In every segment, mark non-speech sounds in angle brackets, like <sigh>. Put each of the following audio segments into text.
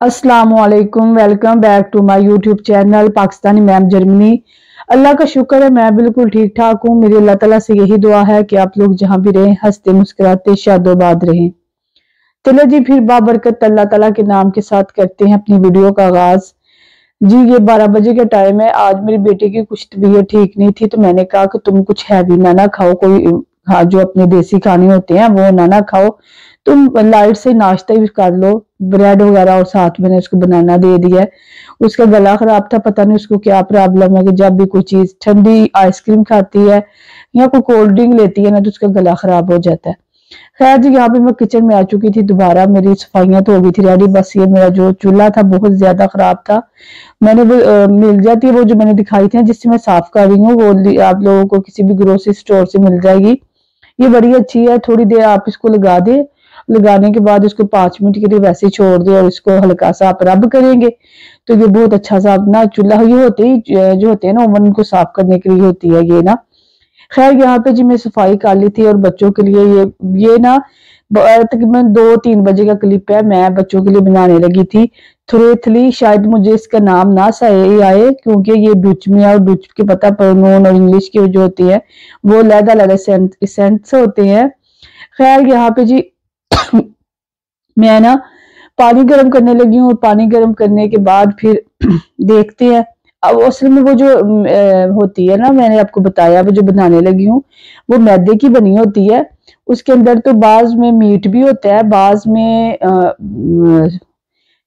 अस्सलाम वालेकुम back to my YouTube channel Pakistani ma'am Germany Allah का शुक्र है, मैं बिल्कुल ठीक ठाक हूँ। मेरी अल्लाह ताला से यही दुआ है कि आप लोग जहाँ भी रहें, हँसते, मुस्कुराते, शादोबाद रहें। चलो जी, फिर बाबरकत अल्लाह ताला के नाम के साथ करते हैं अपनी वीडियो का आगाज़। जी, ये बारह बजे का टाइम है। आज मेरी बेटी की कुछ तबीयत ठीक नहीं थी तो मैंने कहा कि तुम कुछ हैवी ना ना खाओ, कोई हाँ जो अपने देसी खाने होते हैं, वो ना ना खाओ। तुम लाइट से नाश्ता ही कर लो, ब्रेड वगैरह और साथ मैंने उसको बनाना दे दिया। उसका गला खराब था, पता नहीं उसको क्या प्रॉब्लम है कि जब भी कोई चीज़ ठंडी आइसक्रीम खाती है या कोई कोल्ड ड्रिंक लेती है ना तो उसका गला खराब हो जाता है। खैर जी, यहाँ पे मैं किचन में आ चुकी थी, दोबारा मेरी सफाइयाँ तो हो गई थी रेडी बस ये मेरा जो चूल्हा था बहुत ज़्यादा खराब था। मैंने वो मिल जाती है वो जो मैंने दिखाई थी जिससे मैं साफ़ कर रही हूँ, वो आप लोगों को किसी भी ग्रोसरी स्टोर से मिल जाएगी। ये बड़ी अच्छी है, थोड़ी देर आप इसको लगा दे। लगाने के बाद इसको पाँच मिनट के लिए वैसे छोड़ दे और इसको हल्का सा आप रब करेंगे। तो ये बहुत अच्छा सा अपना चूल्हा ये होते ही, जो होते हैं ना, ओवन को साफ़ करने के लिए होती है ये ना। खैर, यहाँ पे जी मैं सफ़ाई कर ली थी और बच्चों के लिए ये ये ना तकरीबन दो तीन बजे का क्लिप है, मैं बच्चों के लिए बनाने लगी थी। थ्रेथली शायद मुझे इसका नाम ना सही आए, क्योंकि ये डुच में और डुच के पता प्रनोन और इंग्लिश की जो होती है। वो लहदा लहदा सेंट्स होते हैं। खैर, यहाँ पे जी <coughs> मैं ना पानी गर्म करने लगी हूँ और पानी गर्म करने के बाद फिर <coughs> देखते हैं। अब असल में वो जो होती है ना, मैंने आपको बताया, वो जो बनाने लगी हूँ, वो मैदे की बनी होती है। उसके अंदर तो बाज में मीट भी होता है, बाज में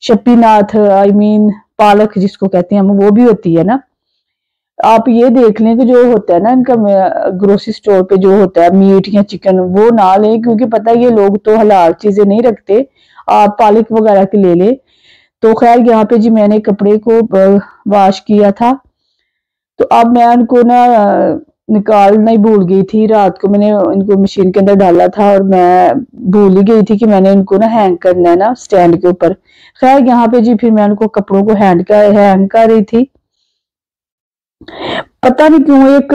शपीनाथ आई मीन पालक जिसको कहते हैं हम, वो भी होती है ना। आप ये देख लें कि जो होता है ना इनका ग्रोसरी स्टोर पे जो होता है मीट या चिकन वो ना लें, क्योंकि पता है ये लोग तो हलाल चीज़ें नहीं रखते। आप पालक वगैरह के ले लें। तो खैर, यहाँ पे जी मैंने कपड़े को वॉश किया था। तो अब मैं उनको ना निकालना ही भूल गई थी। रात को मैंने इनको मशीन के अंदर डाला था और मैं भूल ही गई थी कि मैंने इनको ना हैंग करना है ना स्टैंड के ऊपर। खैर, यहाँ पे जी फिर मैं उनको कपड़ों को हैंड कर हैंग कर रही थी। पता नहीं क्यों एक,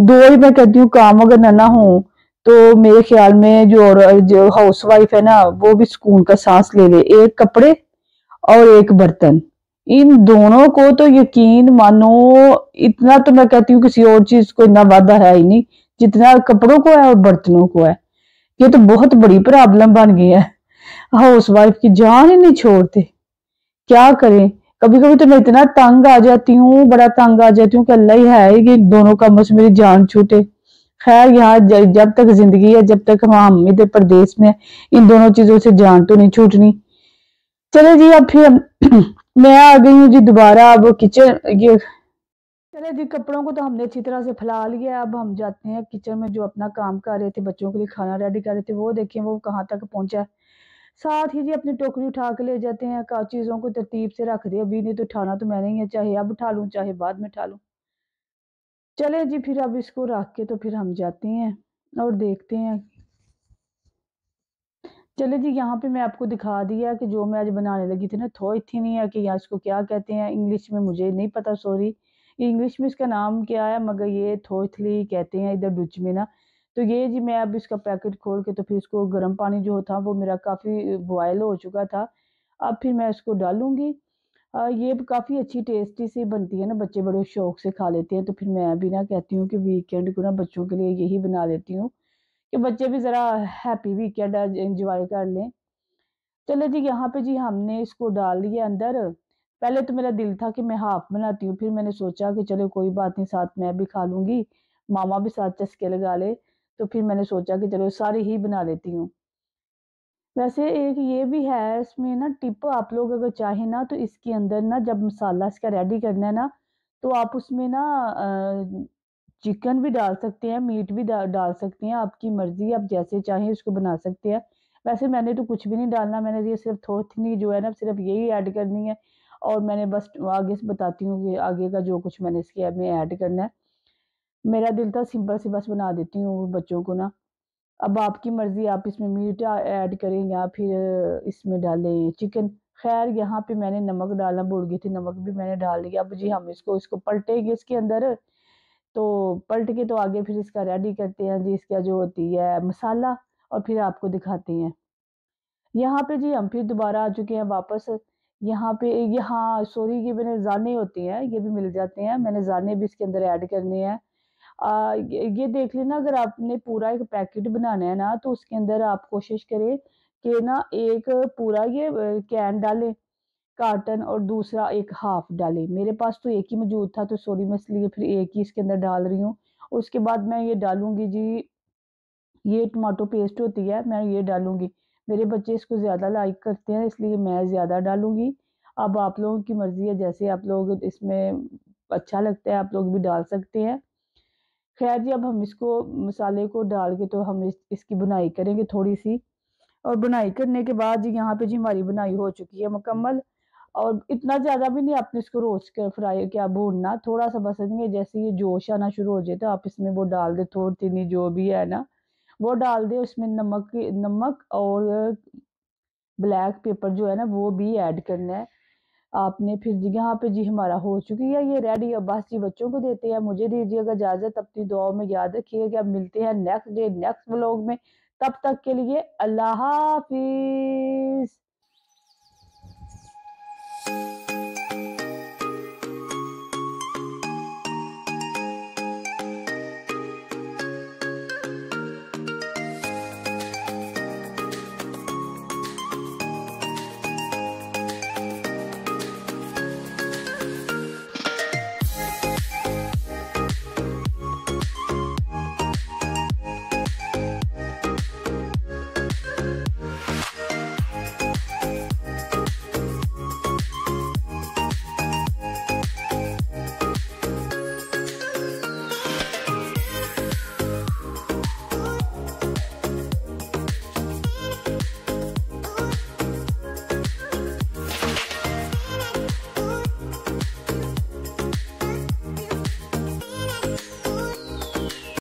दो ही मैं कहती हूँ, काम अगर ना हो तो मेरे ख्याल में जो जो हाउस वाइफ है ना, वो भी सुकून का सांस ले ले। एक कपड़े और एक बर्तन। इन दोनों को तो यकीन मानो, इतना तो मैं कहती हूँ किसी और चीज़ को इतना वादा है ही नहीं, जितना कपड़ों को है और बर्तनों को है। ये तो बहुत बड़ी प्रॉब्लम बन गई है। हाउस वाइफ की जान ही नहीं छोड़ते। क्या करें? कभी कभी तो मैं इतना तंग आ जाती हूँ, बड़ा तंग आ जाती हूँ कि अल्लाह ही है कि दोनों कामों से मेरी जान छूटे। खैर, यहाँ जब तक ज़िंदगी है, जब तक हम इधर प्रदेश में इन दोनों चीज़ों से जान तो नहीं छूटनी। चले जी, अब फिर मैं आ गई हूँ जी दोबारा, अब किचन ये चले जी कपड़ों को तो हमने अच्छी तरह से फैला लिया, अब हम जाते हैं किचन में जो अपना काम कर रहे थे, बच्चों के लिए खाना रेडी कर रहे थे, वो देखें, वो कहाँ तक पहुँचा है। साथ ही जी अपनी टोकरी उठा के ले जाते हैं, का चीज़ों को तरतीब से रख दे, अभी नहीं तो उठाना तो मैंने ही है, चाहे अब उठा लूँ, चाहे बाद में उठा लूँ। चले जी फिर अब इसको रख के तो फिर हम जाते हैं और देखते हैं चले जी, यहाँ पे मैं आपको दिखा दिया कि जो मैं आज बनाने लगी थी ना थी नहीं है कि यहाँ इसको क्या कहते हैं, इंग्लिश में मुझे नहीं पता सॉरी इंग्लिश में इसका नाम क्या है, मगर ये थोथली कहते हैं इधर डुच में ना. तो ये जी, मैं अब इसका पैकेट खोल के तो फिर इसको गर्म पानी जो था, वो मेरा काफ़ी बॉयल हो चुका था. अब फिर मैं इसको डालूँगी. ये काफ़ी अच्छी टेस्टी सी बनती है ना, बच्चे बड़े शौक से खा लेते हैं तो फिर मैं भी ना कहती हूँ कि वीकेंड को ना बच्चों के लिए यही बना लेती हूँ. कि बच्चे भी ज़रा हैप्पी वीकेंड एंजॉय कर लें। चलो जी, यहाँ पे जी हमने इसको डाल लिया अंदर। पहले तो मेरा दिल था कि मैं हाफ़ बनाती हूँ, फिर मैंने सोचा कि चलो कोई बात नहीं, साथ मैं भी खा लूँगी, मामा भी साथ चस्के लगा ले तो फिर मैंने सोचा कि चलो सारी ही बना लेती हूँ। वैसे एक ये भी है, इसमें ना टिप आप लोग अगर चाहें ना तो इसके अंदर ना जब मसाला इसका रेडी करना है ना तो आप उसमें ना चिकन भी डाल सकते हैं, मीट भी डाल सकते हैं, आपकी मर्ज़ी, आप जैसे चाहें उसको बना सकते हैं। वैसे मैंने तो कुछ भी नहीं डालना, मैंने ये सिर्फ़ थोथनी जो है ना, सिर्फ़ यही ऐड करनी है और मैंने बस आगे से बताती हूँ कि आगे का जो कुछ मैंने इसके में ऐड करना है। मेरा दिल था सिंपल सी बस बना देती हूँ बच्चों को ना। अब आपकी मर्ज़ी, आप इसमें मीट ऐड करें या फिर इसमें डालें चिकन। खैर, यहाँ पे मैंने नमक डालना भूल गई थी, नमक भी मैंने डाल दिया। अब जी हम इसको इसको पलटेंगे इसके अंदर। तो पलट के तो आगे फिर इसका रेडी करते हैं जी, इसका जो होती है मसाला और फिर आपको दिखाते हैं। यहाँ पे जी हम फिर दोबारा आ चुके हैं वापस। यहाँ पे, यहाँ सॉरी ये मैंने जाने होते हैं, ये भी मिल जाते हैं, मैंने जाने भी इसके अंदर ऐड करने हैं। ये देख लेना, अगर आपने पूरा एक पैकेट बनाना है ना तो उसके अंदर आप कोशिश करें कि ना एक पूरा ये कैन डालें। कार्टन और दूसरा एक हाफ़ डालें मेरे पास तो एक ही मौजूद था तो सॉरी मैं इसलिए फिर एक ही इसके अंदर डाल रही हूँ। उसके बाद मैं ये डालूँगी जी ये टमाटो पेस्ट होती है मैं ये डालूँगी। मेरे बच्चे इसको ज़्यादा लाइक करते हैं इसलिए मैं ज़्यादा डालूँगी। अब आप लोगों की मर्ज़ी है जैसे आप लोग इसमें अच्छा लगता है आप लोग भी डाल सकते हैं। खैर जी अब हम इसको मसाले को डाल के तो हम इस, इसकी बुनाई करेंगे थोड़ी सी। और बुनाई करने के बाद जी यहाँ पे जी हमारी बुनाई हो चुकी है मुकम्मल। और इतना ज़्यादा भी नहीं आपने इसको रोस्ट कर, फ्राई क्या भूनना, थोड़ा सा बस नहीं जैसे ये जोश आना शुरू हो जाए तो आप इसमें वो डाल दे थोड़ी सी जो भी है ना, वो डाल दे, उसमें नमक नमक और ब्लैक पेपर जो है ना, वो भी ऐड करना है। आपने फिर यहाँ पे जी, हमारा हो चुकी है, ये रेडी, अब बस जी, बच्चों को देते हैं, मुझे दीजिएगा इजाज़त, अपनी दुआ में याद रखिएगा कि अब मिलते हैं नेक्स्ट डे नेक्स्ट व्लॉग में, तब तक के लिए अल्लाह हाफिज।